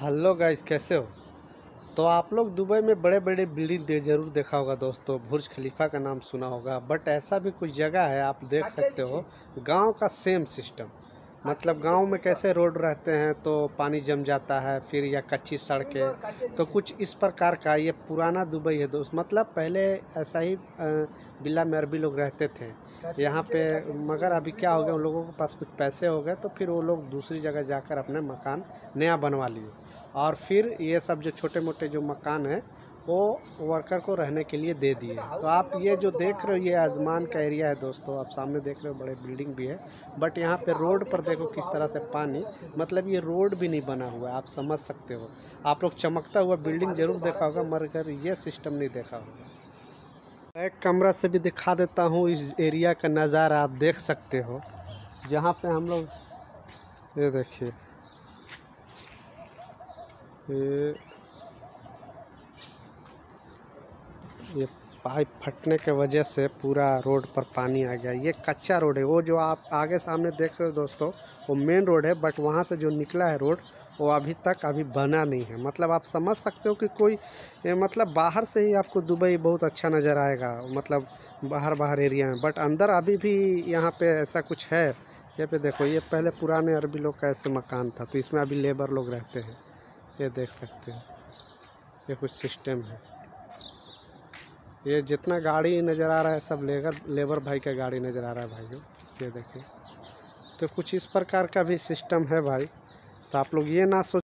Hello guys कैसे हो? तो आप लोग दुबई में बड़े बड़े बिल्डिंग दे ज़रूर देखा होगा दोस्तों। बुर्ज खलीफा का नाम सुना होगा बट ऐसा भी कुछ जगह है आप देख सकते हो। गाँव का सेम सिस्टम मतलब गाँव में कैसे रोड रहते हैं तो पानी जम जाता है फिर या कच्ची सड़कें। तो कुछ इस प्रकार का ये पुराना दुबई है दोस्त। मतलब पहले ऐसा ही बिल्ला में अरबी लोग रहते थे। यहाँ पे मगर अभी क्या हो गया, उन लोगों के पास कुछ पैसे हो गए तो फिर वो लोग दूसरी जगह जाकर अपने मकान नया बनवा लिए। और फिर ये सब जो छोटे मोटे जो मकान है वो वर्कर को रहने के लिए दे दिए। तो आप ये जो देख रहे हो, ये आजमान का एरिया है दोस्तों, आप सामने देख रहे हो, बड़े बिल्डिंग भी है। बट यहाँ पे रोड पर देखो किस तरह से पानी मतलब ये रोड भी नहीं बना हुआ है, आप समझ सकते हो। आप लोग चमकता हुआ बिल्डिंग ज़रूर देखा होगा, मगर ये सिस्टम नहीं देखा होगा। एक कमरा से भी दिखा देता हूँ, इस एरिया का नज़ारा आप देख सकते हो। जहाँ पे हम लोग, ये देखिए, ये ये पाइप फटने के वजह से पूरा रोड पर पानी आ गया। ये कच्चा रोड है। वो जो आप आगे सामने देख रहे हो दोस्तों, वो मेन रोड है बट वहाँ से जो निकला है रोड, वो अभी तक अभी बना नहीं है। मतलब आप समझ सकते हो कि कोई मतलब बाहर से ही आपको दुबई बहुत अच्छा नज़र आएगा मतलब बाहर बाहर एरिया में। बट अंदर अभी भी यहाँ पे ऐसा कुछ है। ये पे देखो, ये पहले पुराने अरबी लोग का ऐसे मकान था तो इसमें अभी लेबर लोग रहते हैं। ये देख सकते हो। ये कुछ सिस्टम है। ये जितना गाड़ी नज़र आ रहा है, सब लेबर लेबर भाई का गाड़ी नज़र आ रहा है भाइयों, ये देखिए तो कुछ इस प्रकार का भी सिस्टम है भाई। तो आप लोग ये ना सोच